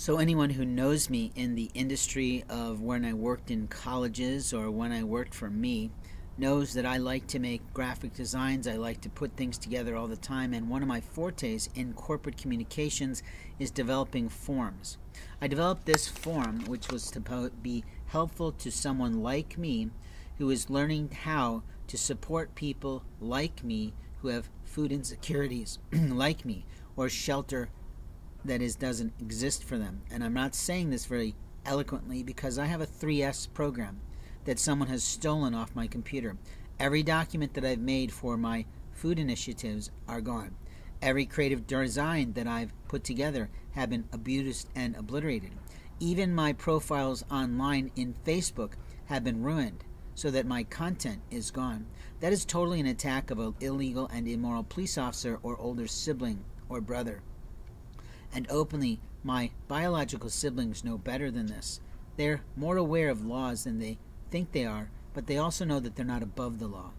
So, anyone who knows me in the industry of when I worked in colleges or when I worked for me knows that I like to make graphic designs. I like to put things together all the time. And one of my fortes in corporate communications is developing forms. I developed this form, which was to be helpful to someone like me who is learning how to support people like me who have food insecurities, like me, or shelter that is doesn't exist for them. And I'm not saying this very eloquently because I have a 3S program that someone has stolen off my computer. Every document that I've made for my food initiatives are gone. Every creative design that I've put together have been abused and obliterated. Even my profiles online in Facebook have been ruined so that my content is gone. That is totally an attack of an illegal and immoral police officer or older sibling or brother and openly my biological siblings know better than this. They're more aware of laws than they think they are, but they also know that they're not above the law.